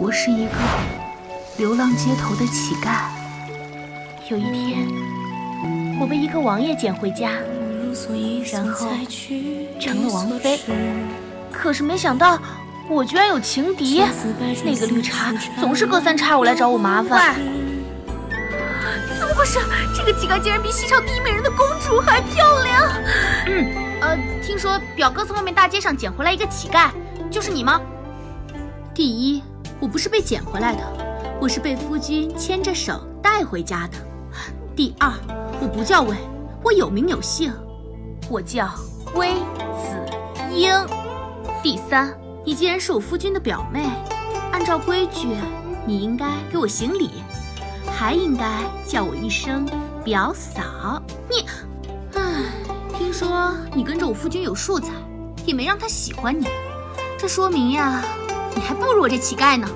我是一个流浪街头的乞丐。有一天，我被一个王爷捡回家，然后成了王妃。可是没想到，我居然有情敌。那个绿茶总是隔三差五来找我麻烦。怎么回事？这个乞丐竟然比西朝第一美人的公主还漂亮！嗯，呃，听说表哥从外面大街上捡回来一个乞丐，就是你吗？第一，我不是被捡回来的，我是被夫君牵着手带回家的。第二，我不叫魏，我有名有姓，我叫魏子英。第三，你既然是我夫君的表妹，按照规矩，你应该给我行礼，还应该叫我一声表嫂。你，唉，听说你跟着我夫君有数载，也没让他喜欢你，这说明呀，我这乞丐呢？